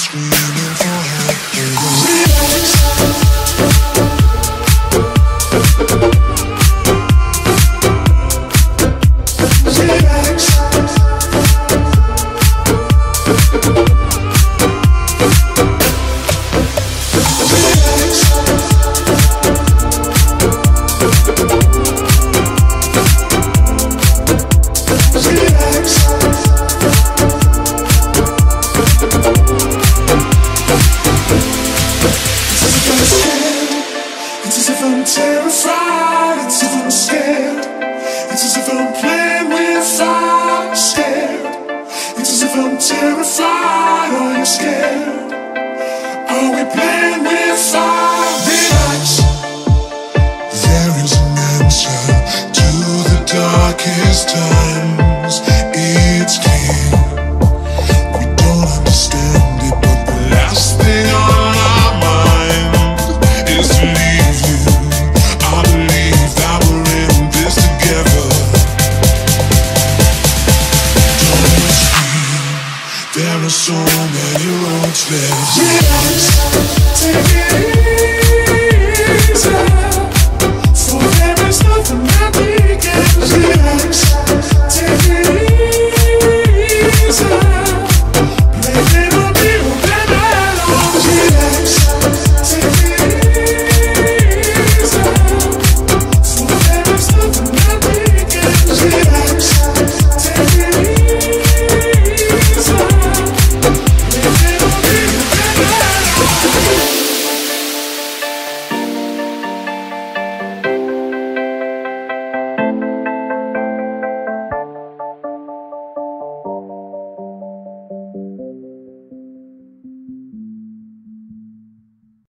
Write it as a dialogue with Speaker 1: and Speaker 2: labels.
Speaker 1: screaming for help. Relax. It's as if I'm terrified. It's as if I'm scared. It's as if I'm playing with fire. Scared. It's as if I'm terrified. Are you scared? Are we playing? There are so many roads left. Yes.